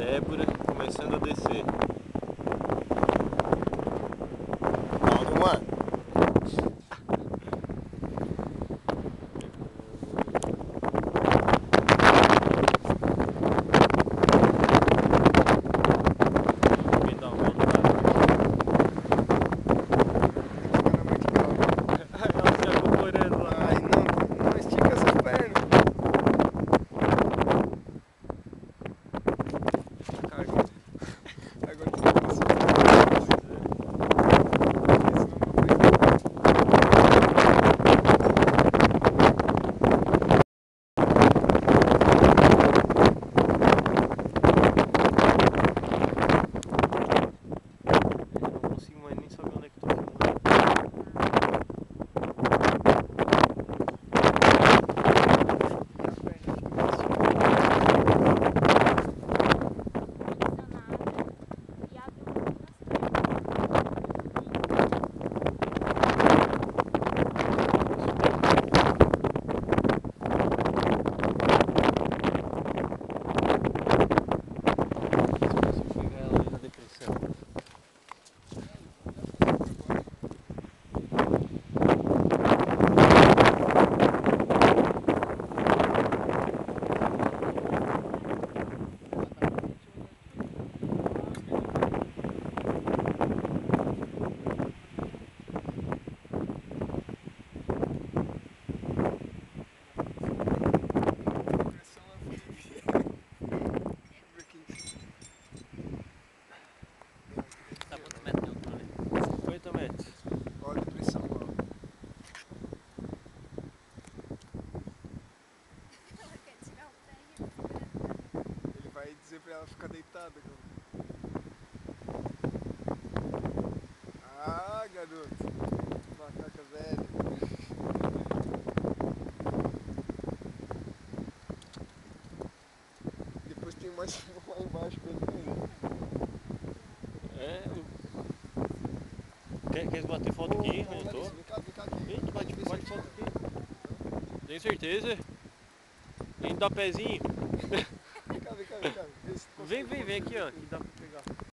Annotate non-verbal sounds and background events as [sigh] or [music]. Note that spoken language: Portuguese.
Débora começando a descer. Pra ela ficar deitada. cara. Ah, garoto. Macaca velha. Depois tem mais [laughs] um lá embaixo pra ele. É. Quer, quer bater foto aqui? Ô, tô. Larissa, Vem cá, vem cá aqui. Eita, bate, bate foto aqui. Tem certeza? A gente dá pezinho? [laughs] Vem, vem, vem aqui, ó. Que dá pra pegar.